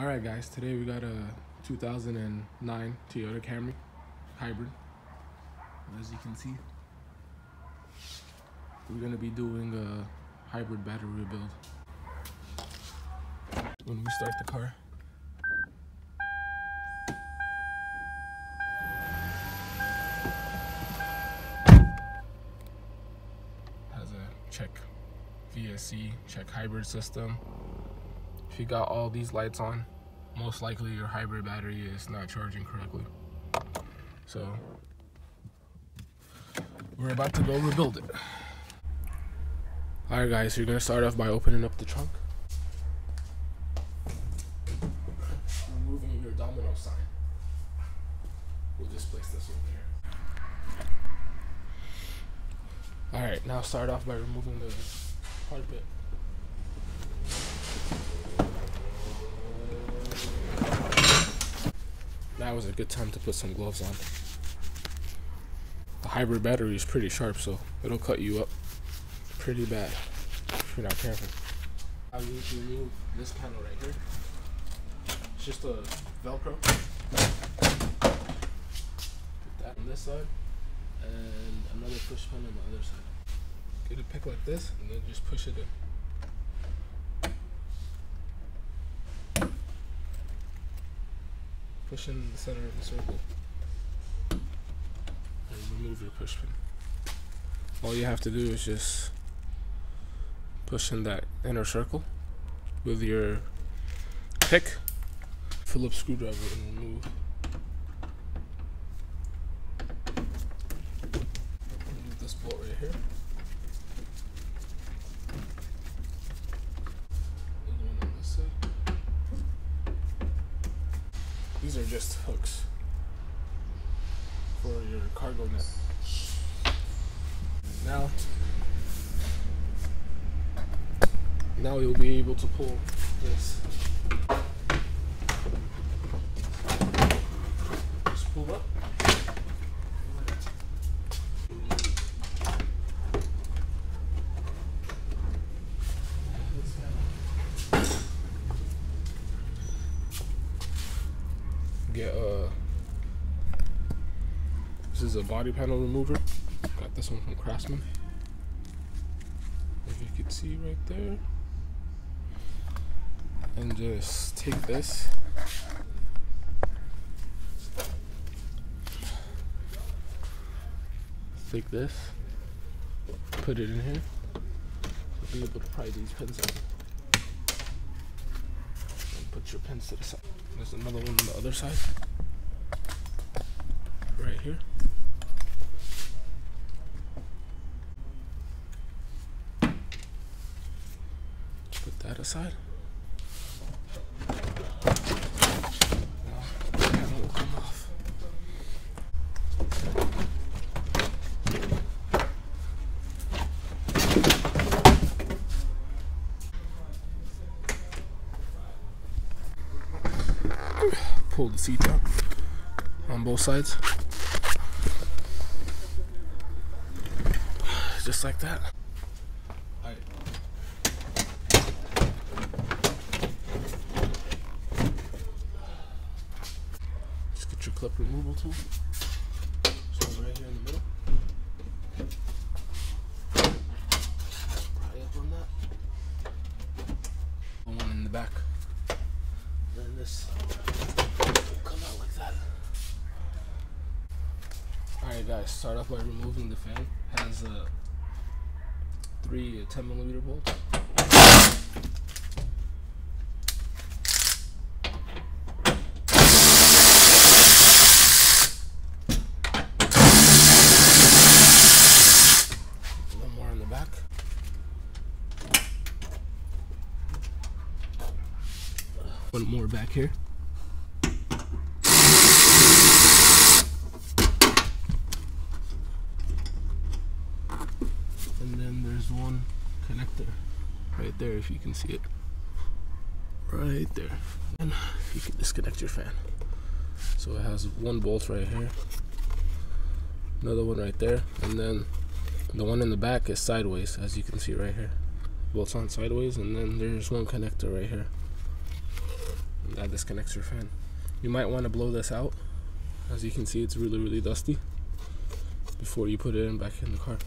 All right, guys. Today we got a 2009 Toyota Camry hybrid. As you can see, we're gonna be doing a hybrid battery rebuild. When we start the car, has a check VSC check hybrid system. If you got all these lights on, most likely your hybrid battery is not charging correctly. So we're about to go rebuild it. Alright guys, you're gonna start off by opening up the trunk. Removing your domino sign. We'll just place this over here. Alright, now start off by removing the carpet. Now is a good time to put some gloves on. The hybrid battery is pretty sharp, so it'll cut you up pretty bad if you're not careful. I need to remove this panel right here. It's just a Velcro. Put that on this side, and another push pin on the other side. Get a pick like this, and then just push it in. Push in the center of the circle. And remove your push pin. All you have to do is just push in that inner circle with your pick. Phillips screwdriver and remove. Remove this bolt right here. Hooks for your cargo net. Now, now you'll be able to pull this. Just pull up. Get uh this is a body panel remover. Got this one from Craftsman. If you can see right there. And just take this. Take this. Put it in here. You'll be able to pry these pins out. Put your pins to the side. There's another one on the other side. Right here. Put that aside. Now, the panel will come off. Pull the seat down on both sides. Just like that. Just get your clip removal tool. Right here in the middle. Up on that. One in the back. Then this will come out like that. Alright guys, start off by removing the fan. Has a three 10 millimeter bolts. One more on the back. One more back here. And then one connector right there if you can see it. Right there. And you can disconnect your fan. So it has one bolt right here. Another one right there. And then the one in the back is sideways as you can see right here. Bolts on sideways and then there's one connector right here. And that disconnects your fan. You might want to blow this out. As you can see, it's really, really dusty before you put it in back in the car.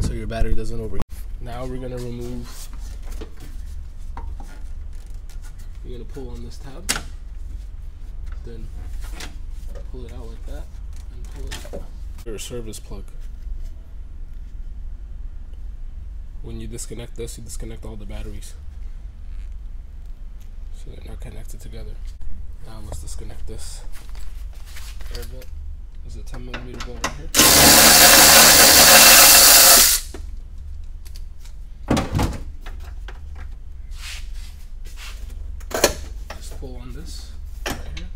So your battery doesn't overheat. Now we're gonna remove. You're gonna pull on this tab, then pull it out like that, and pull it out. Your service plug. When you disconnect this, you disconnect all the batteries. So they're not connected together. Now let's disconnect this air vent. There's a 10 millimeter bolt right here. Just pull on this right here.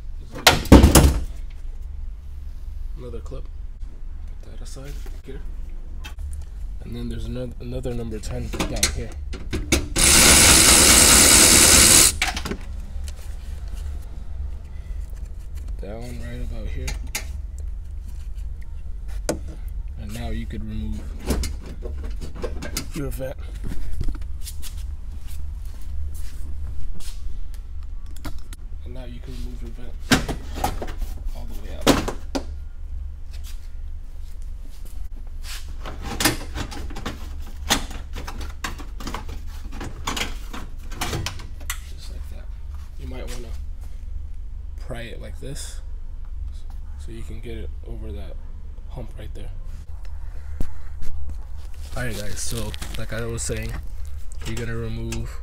Another clip. Put that aside here. And then there's another another number 10 down here. Down right about here. And now you could remove your vent. And now you can remove your vent all the way out. Just like that. You might want to pry it like this so you can get it over that hump right there. Alright guys, so like I was saying, you're gonna remove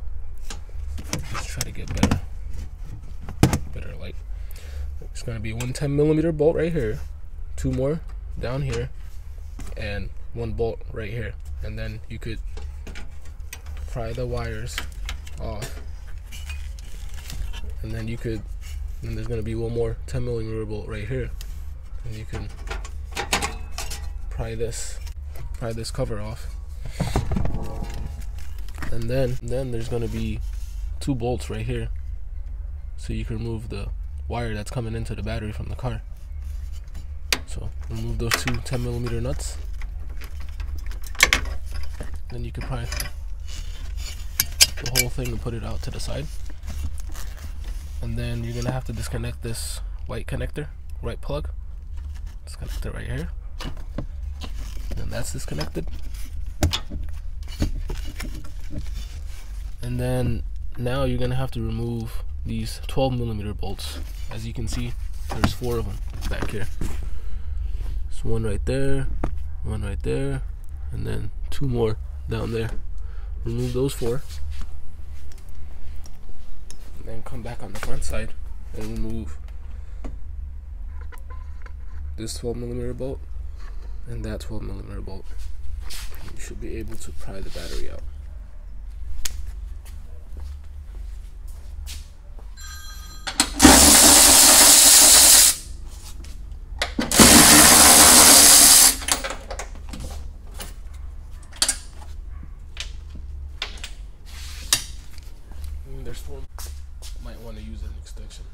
let's try to get better better light. It's gonna be one 10 millimeter bolt right here, two more down here, and one bolt right here. And then you could pry the wires off. And then you could then there's gonna be one more 10 millimeter bolt right here. And you can pry this pry this cover off. And then then there's gonna be two bolts right here. So you can remove the wire that's coming into the battery from the car. So remove those two 10 millimeter nuts. Then you can pry the whole thing and put it out to the side. And then you're gonna have to disconnect this white connector, right plug. Disconnect it right here. And that's disconnected. And then now you're gonna have to remove these 12 millimeter bolts. As you can see, there's four of them back here. There's one right there, one right there, and then two more down there. Remove those four. And then come back on the front side and remove this 12 millimeter bolt and that 12 millimeter bolt. You should be able to pry the battery out. Mm, There's four. Might want to use an extension.